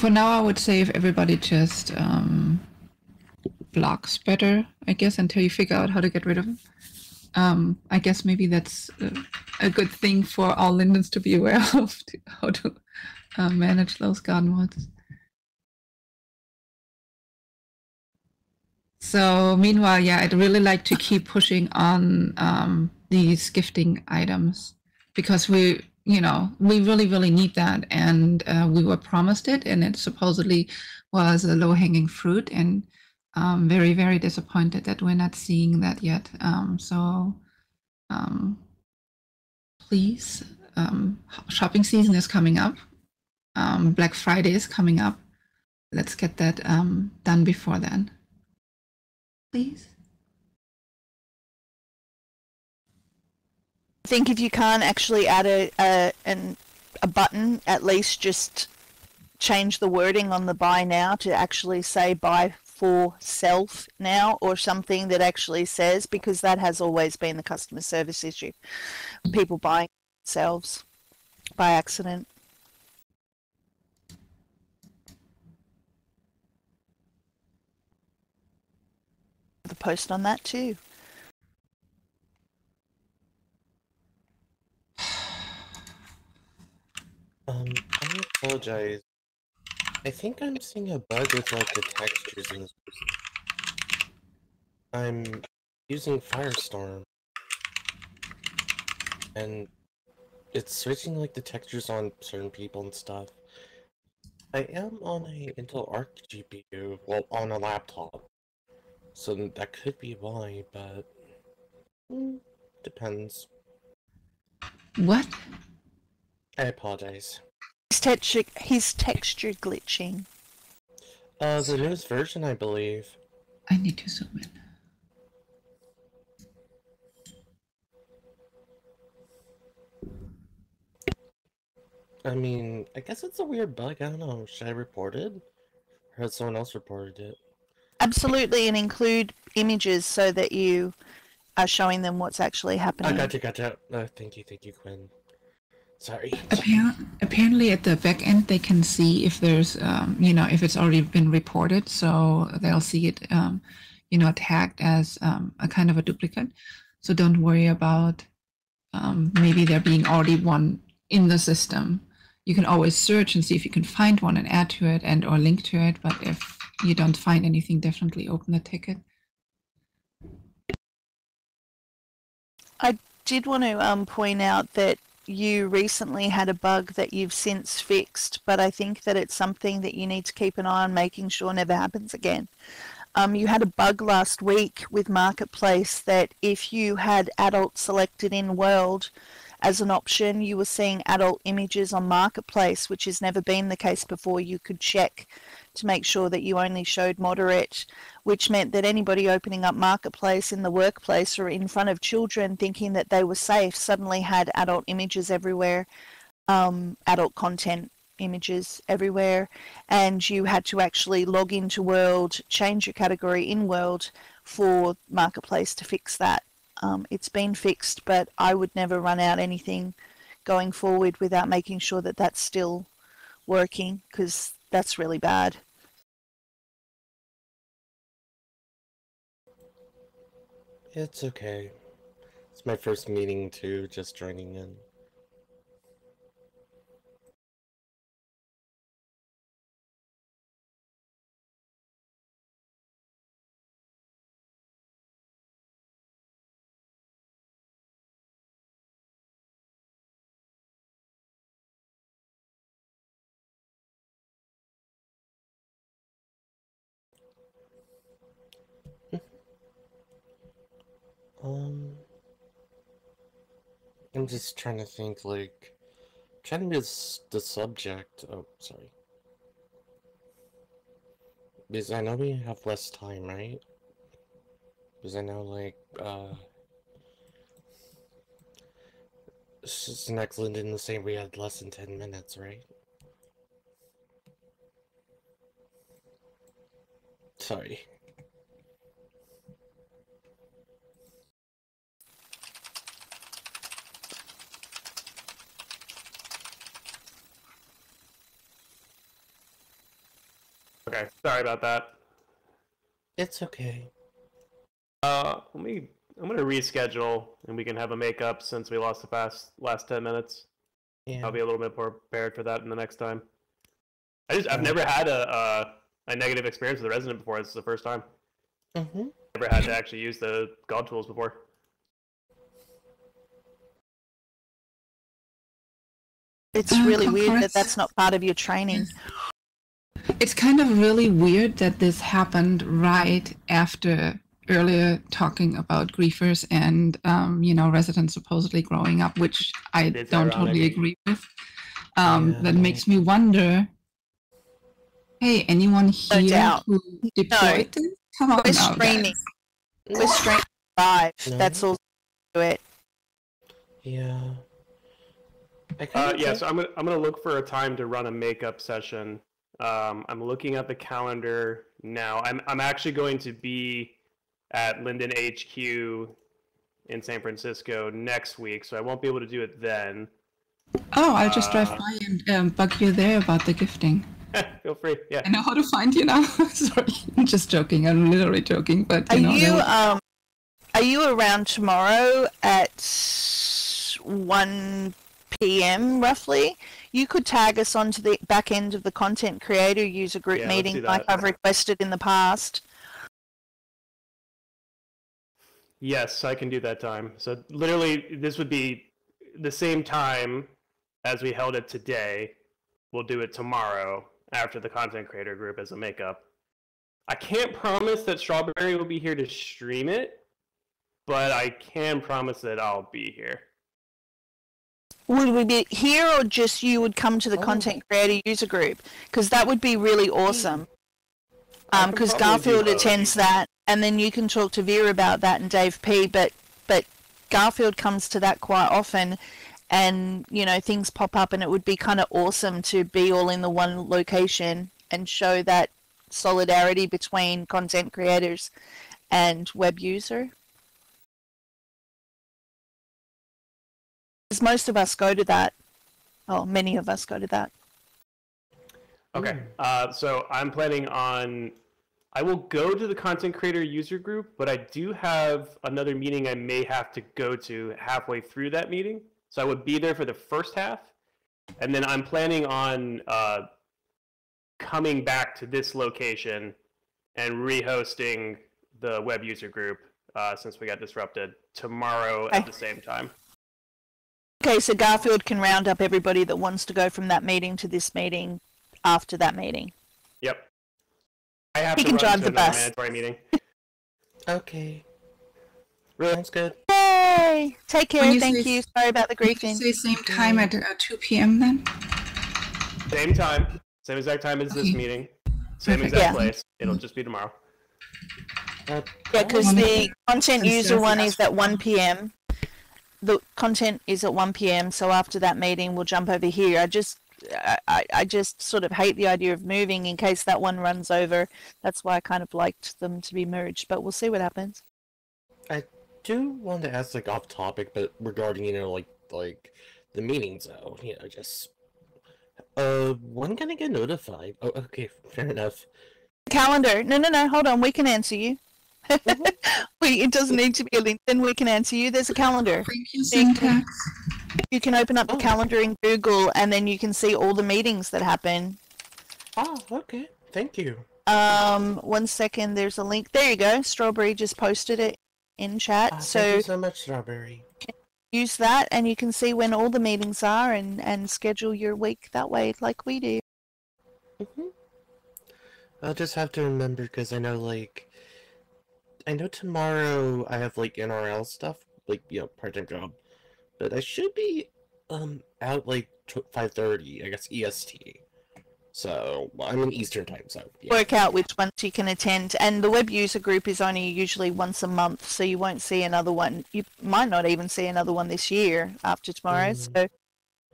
For now, I would say if everybody just um, blocks better, I guess, until you figure out how to get rid of them. Um, I guess maybe that's a, a good thing for all lindens to be aware [laughs] of to, how to uh, manage those garden mods. So meanwhile, yeah, I'd really like to keep pushing on um, these gifting items because we, you know, we really, really need that, and uh, we were promised it, and it supposedly was a low-hanging fruit, and um, very, very disappointed that we're not seeing that yet. Um, so, um, please, um, shopping season is coming up. Um, Black Friday is coming up. Let's get that um, done before then please. Think if you can't actually add a, a an a button, at least just change the wording on the buy now to actually say buy for self now or something that actually says because that has always been the customer service issue. People buying themselves by accident. The post on that too. Um, I apologize. I think I'm seeing a bug with like the textures in this. I'm using Firestorm. And it's switching like the textures on certain people and stuff. I am on a Intel Arc GPU, well, on a laptop. So that could be why, but mm, depends. What? I apologize. His texture, his texture glitching. Uh, the newest version, I believe. I need to zoom in. I mean, I guess it's a weird bug. I don't know. Should I report it? Or has someone else reported it? Absolutely, and include images so that you are showing them what's actually happening. I gotcha, gotcha. Uh, thank you, thank you, Quinn. Sorry. Appar- apparently, at the back end, they can see if there's, um, you know, if it's already been reported. So they'll see it, um, you know, tagged as um, a kind of a duplicate. So don't worry about um, maybe there being already one in the system. You can always search and see if you can find one and add to it and or link to it. But if you don't find anything, definitely open the ticket. I did want to um, point out that you recently had a bug that you've since fixed, but I think that it's something that you need to keep an eye on making sure never happens again. Um, you had a bug last week with Marketplace that if you had adult selected in world as an option, you were seeing adult images on Marketplace, which has never been the case before. You could check to make sure that you only showed moderate, which meant that anybody opening up Marketplace in the workplace or in front of children thinking that they were safe suddenly had adult images everywhere, um, adult content images everywhere, and you had to actually log into World, change your category in World for Marketplace to fix that. Um, it's been fixed, but I would never run out anything going forward without making sure that that's still working because that's really bad. It's okay. It's my first meeting too, just joining in. Um, I'm just trying to think, like, trying to the subject. Oh, sorry. Because I know we have less time, right? Because I know, like, uh, Snack Linden didn't say we had less than 10 minutes, right? Sorry. Okay, sorry about that. It's okay. Uh, let me. I'm gonna reschedule, and we can have a makeup since we lost the past last ten minutes. Yeah. I'll be a little bit more prepared for that in the next time. I just I've never had a a, a negative experience with the resident before. This is the first time. Mm-hmm. Never had to actually use the god tools before. It's really weird that that's not part of your training. It's kind of really weird that this happened right after earlier talking about griefers and um, you know residents supposedly growing up, which I It's don't totally agree with. Um, Yeah. That makes me wonder. Hey, anyone No here doubt. who deployed this? Come on We're now, streaming. guys. We're streaming live. No. That's all. Do it. Yeah. I Uh, yeah, so I'm gonna I'm gonna look for a time to run a makeup session. Um, I'm looking at the calendar now. I'm I'm actually going to be at Linden HQ in San Francisco next week, so I won't be able to do it then. Oh, I'll just drive Uh, by and um, bug you there about the gifting. [laughs] Feel free. Yeah. I know how to find you now. [laughs] Sorry, I'm just joking. I'm literally joking, but Are you know. you that- um are you around tomorrow at one PM roughly? You could tag us onto the back end of the content creator user group Yeah, meeting like. I've requested in the past. Yes, I can do that time. So literally, this would be the same time as we held it today. We'll do it tomorrow after the content creator group as a makeup. I can't promise that Strawberry will be here to stream it, but I can promise that I'll be here. Would we be here or just you would come to the Oh. content creator user group? Because that would be really awesome. I Um, because Garfield attends that, and then you can talk to Vir about that and Dave P. But but Garfield comes to that quite often, and you know things pop up, and it would be kind of awesome to be all in the one location and show that solidarity between content creators and web user. Because most of us go to that. Oh, many of us go to that. Okay. Uh, so I'm planning on. I will go to the content creator user group, but I do have another meeting I may have to go to halfway through that meeting. So I would be there for the first half, and then I'm planning on uh, coming back to this location and rehosting the web user group uh, since we got disrupted tomorrow at Okay. the same time. Okay, so Garfield can round up everybody that wants to go from that meeting to this meeting after that meeting. Yep. I have He to can run drive to the bus. mandatory meeting. [laughs] Okay. Sounds good. Yay! Take care. You Thank say- you. Sorry about the Did griefing. say same time at uh, 2 p.m. then? Same time, same exact time as this meeting, same exact Yeah. place. It'll just be tomorrow. Uh, Yeah, because the content user one is at 1 p.m. The content is at 1 p.m. So after that meeting, we'll jump over here. I just, I, I- just sort of hate the idea of moving in case that one runs over. That's why I kind of liked them to be merged. But we'll see what happens. I do want to ask like off topic, but regarding you know like like the meetings though, you know just uh when can I get notified? Oh, okay, [laughs] fair enough. Calendar. No, no, no. Hold on. We can answer you. [laughs] we, it doesn't need to be a link. Then we can answer you. There's a calendar. Thank Sntax. You can open up the Oh. calendar in Google, and then you can see all the meetings that happen. Oh, okay. Thank you. Um, one second. There's a link. There you go. Strawberry just posted it in chat. Thank so you so much, Strawberry. use that, and you can see when all the meetings are, and and schedule your week that way, like we do. hmm I'll just have to remember because I know like I know tomorrow I have like IRL stuff, like you know part-time job, but I should be um out like five thirty, I guess EST. So well, I'm in Eastern time, so yeah. Work out which ones you can attend, and the web user group is only usually once a month, so you won't see another one. You might not even see another one this year after tomorrow. Mm. So,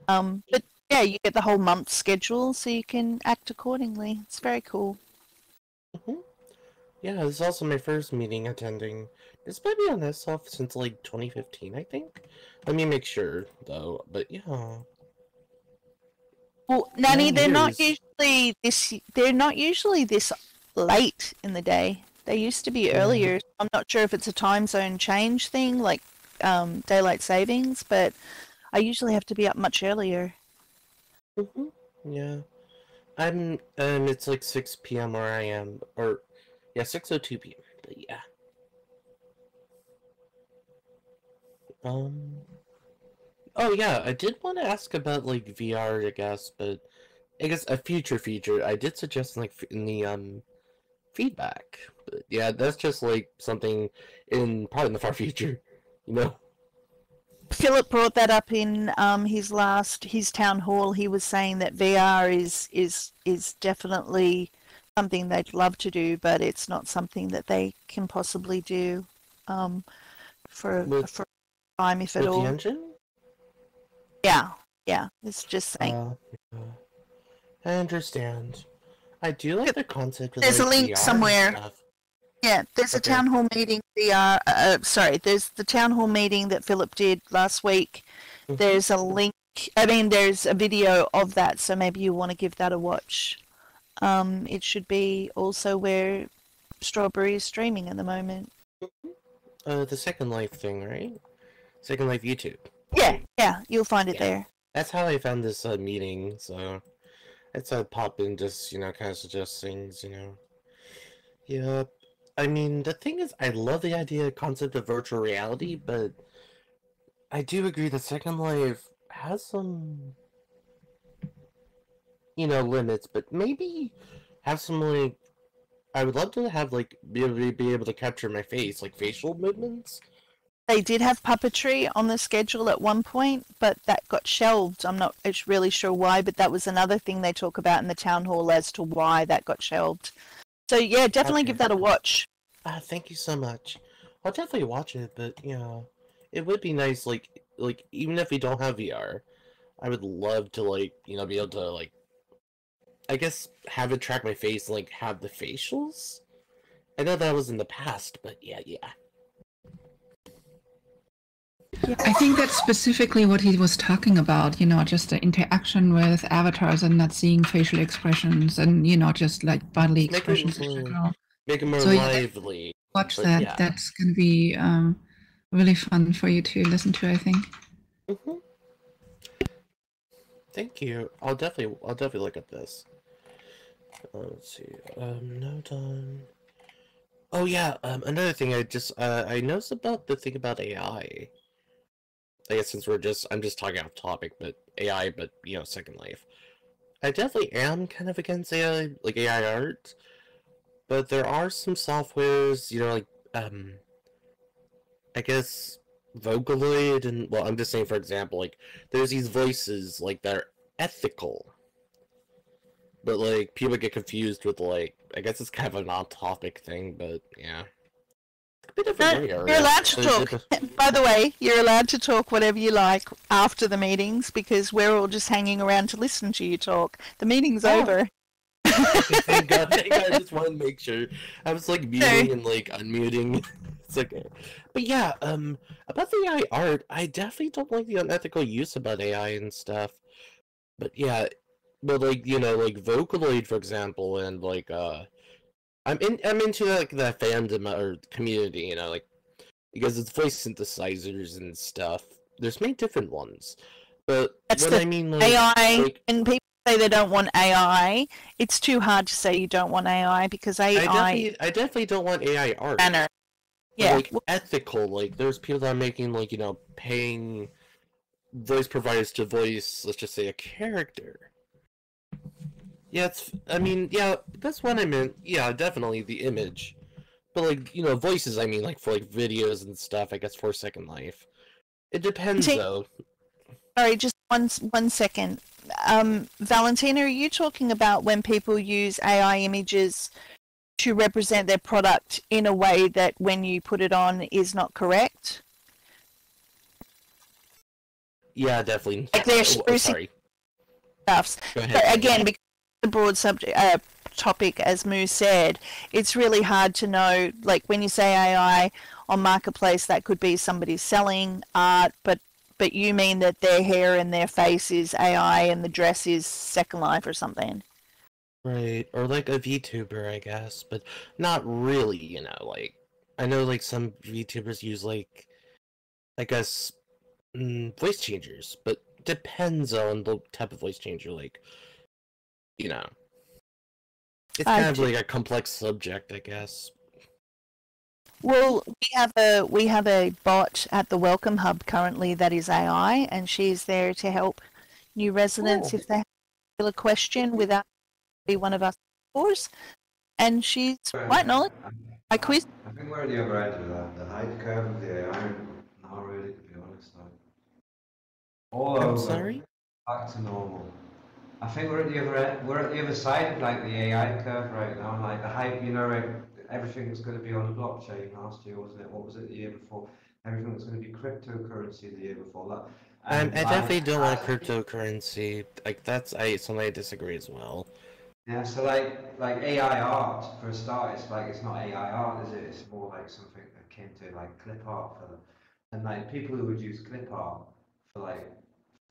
um, but yeah, you get the whole month schedule, so you can act accordingly. It's very cool. Mhm. Yeah, this is also my first meeting attending. This might be on this off since like 2015, I think. Let me make sure though. But yeah, Well, Nanny, they're not usually this. They're not usually this late in the day. They used to be earlier. I'm not sure if it's a time zone change thing, like um, daylight savings, but I usually have to be up much earlier. hmm yeah. I'm um, it's like 6 p.m. where I am, or yeah, 6:02 p.m. But yeah. Um. Oh yeah, I did want to ask about like VR, I guess, but I guess a future feature. I did suggest like in the um feedback, but yeah, that's just like something in probably in the far [laughs] future, you know. Philip brought that up in um, his last his town hall. He was saying that VR is is is definitely something they'd love to do, but it's not something that they can possibly do um, for With- for time if at all. the engine? Yeah, yeah. It's just saying. Uh, yeah. I understand. I do like the concept of There's a link VR somewhere. Yeah, there's a town hall meeting. The uh, uh, sorry, there's the town hall meeting that Philip did last week. Mhm. There's a link. I mean, there's a video of that, so maybe you want to give that a watch. Um, it should be also where Strawberry is streaming at the moment. Uh, the Second Life thing, right? Second Life YouTube. Yeah, yeah, you'll find it Yeah. there. That's how I found this uh, meeting, so it's a pop in, just you know, kind of suggest things, you know. Yeah, I mean, the thing is, I love the idea concept of virtual reality, but I do agree that Second Life has some, you know, limits. But maybe have some like, I would love to have like be able to be able to capture my face, like facial movements. They did have puppetry on the schedule at one point, but that got shelved. I'm not really sure why, but that was another thing they talk about in the town hall as to why that got shelved. So yeah, definitely Okay. give that a watch. Ah, thank you so much. I'll definitely watch it, but you know, it would be nice, like, like even if we don't have VR, I would love to, like, you know, be able to, like, I guess have it track my face and like have the facials. I know that was in the past, but yeah, yeah. I think that's specifically what he was talking about, you know, just the interaction with avatars and not seeing facial expressions and, you know, just like bodily Make it expressions in more- Make it more So, lively. Watch that. yeah. That's going to be um, really fun for you to listen to, I think. hmm Thank you. I'll definitely, I'll definitely look at this. Let's see. Um, no done. Oh yeah. Um, another thing I just, uh, I noticed about the thing about AI. I guess since we're just, I'm just talking off topic, but AI, but you know, Second Life. I definitely am kind of against AI, like AI art, but there are some softwares, you know, like um, I guess Vocaloid and well, I'm just saying for example, like there's these voices like that are ethical, but like people get confused with like I guess it's kind of an off-topic thing, but yeah. A bit of a No, you're allowed to talk. [laughs] By the way, you're allowed to talk whatever you like after the meetings because we're all just hanging around to listen to you talk. The meeting's Oh. over. [laughs] thank God, thank God, I just wanted to make sure. I was like muting and like unmuting. [laughs] It's okay. But yeah, um, about the AI art, I definitely don't like the unethical use about AI and stuff. But yeah, but like you know, like Vocaloid, for example, and like uh, I'm in, I'm into like that fandom or community, you know, like because it's voice synthesizers and stuff. There's many different ones, but That's what the I mean, like, AI, like- and people say they don't want AI. It's too hard to say you don't want AI because I AI definitely, I definitely don't want AI art. banner. Yeah, like ethical. Like there's people that are making like you know paying voice providers to voice, let's just say a character. Yeah, it's. I mean, yeah, that's what I meant. Yeah, definitely the image, but like you know, voices. I mean, like for like videos and stuff. I guess for Second Life, it depends Take- though. Sorry, just one one second. Um, Valentina, are you talking about when people use AI images to represent their product in a way that when you put it on is not correct? Yeah, definitely. Like they're Oh, oh, sorry. Stuffs. Go ahead. But again, because a broad subject uh, topic, as Moo said, it's really hard to know. Like when you say AI on marketplace, that could be somebody selling art, but but you mean that their hair and their face is AI and the dress is Second Life or something? Right, or like a VTuber, I guess, but not really, you know, like I know like some VTubers use like I guess mm, voice changers, but depends on the type of voice changer, like you know. It's I kind of do- like a complex subject, I guess. Well, we have a we have a bot at the Welcome Hub currently that is AI, and she's there to help new residents Cool. if they have a question without be one of us, of course. And she's quite knowledgeable. I quiz. I think we're at the other end of that. The hype curve of the AI, not really, to be honest. Like, all I'm over, sorry? back to normal. I think we're at the other end. We're at the other side of like the AI curve right now. Like the hype, you know, like, everything's going to be on the blockchain last year, wasn't it? What was it the year before? Everything was going to be cryptocurrency the year before that. Um, I definitely don't want as- cryptocurrency. Like that's I something I disagree as well. Yeah, so like like AI art for a start, it's like it's not AI art, is it? It's more like something akin to like clip art for the, and like people who would use clip art for like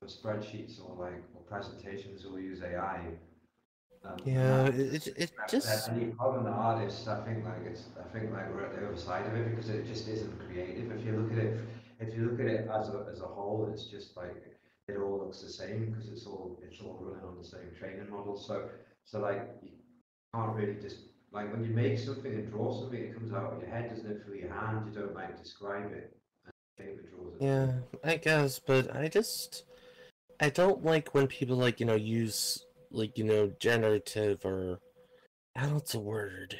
spreadsheets or like or presentations will use AI. Um, Yeah, that- it it, just and you problem the artists, I think like it's I think like we're at the other side of it because it just isn't creative. If you look at it, if you look at it as a as a whole, it's just like it all looks the same because it's all it's all running on the same training model. So so like you can't really just like when you make something and draw something, it comes out of your head, doesn't it? Through your hand, you don't like describe it. And paper draws it. yeah, I guess, but I just I don't like when people like you know use like you know generative or I don't know what's a word.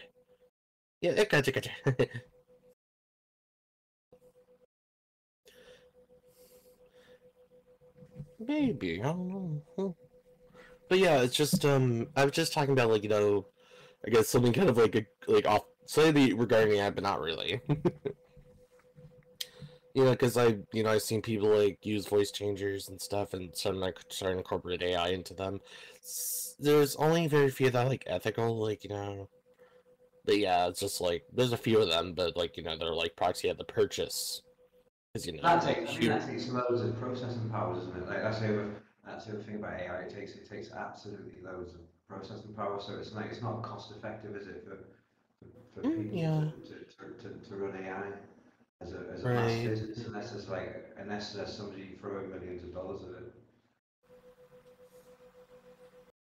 Yeah, gotcha, gotcha. [laughs] Maybe I don't know. Hmm. But yeah, it's just um, I was just talking about like you know, I guess something kind of like a like off slightly regarding that, but not really. [laughs] you know, because I you know I've seen people like use voice changers and stuff, and some like starting to incorporate AI into them. There's only very few that are like ethical, like you know. But yeah, it's just like there's a few of them, but like you know they're like proxy at the purchase, because you know. That like, takes, I mean, you- that takes loads of processing power, doesn't it? Like that's the other, that's the other thing about AI. It takes it takes absolutely loads of processing power. So it's like it's not cost effective, is it, for for, for Mm, people yeah. to, to, to, to run AI as a as a mass business unless there's like unless there's somebody throwing millions of dollars at it.